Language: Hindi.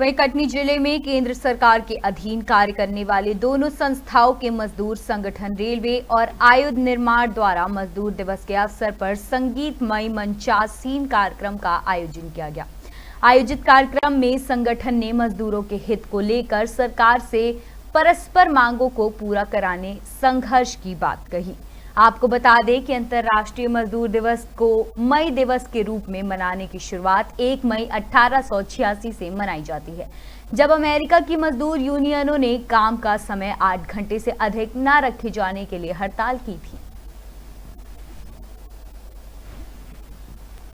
वहीं कटनी ज़िले में केंद्र सरकार के अधीन कार्य करने वाले दोनों संस्थाओं के मजदूर संगठन रेलवे और आयुध निर्माण द्वारा मजदूर दिवस के अवसर पर संगीतमय मंचासीन कार्यक्रम का आयोजन किया गया। आयोजित कार्यक्रम में संगठन ने मजदूरों के हित को लेकर सरकार से परस्पर मांगों को पूरा कराने संघर्ष की बात कही। आपको बता दें कि अंतर्राष्ट्रीय मजदूर दिवस को मई दिवस के रूप में मनाने की शुरुआत 1 मई अठारह सौ छियासी से मनाई जाती है। जब अमेरिका की मजदूर यूनियनों ने काम का समय आठ घंटे से अधिक न रखे जाने के लिए हड़ताल की थी।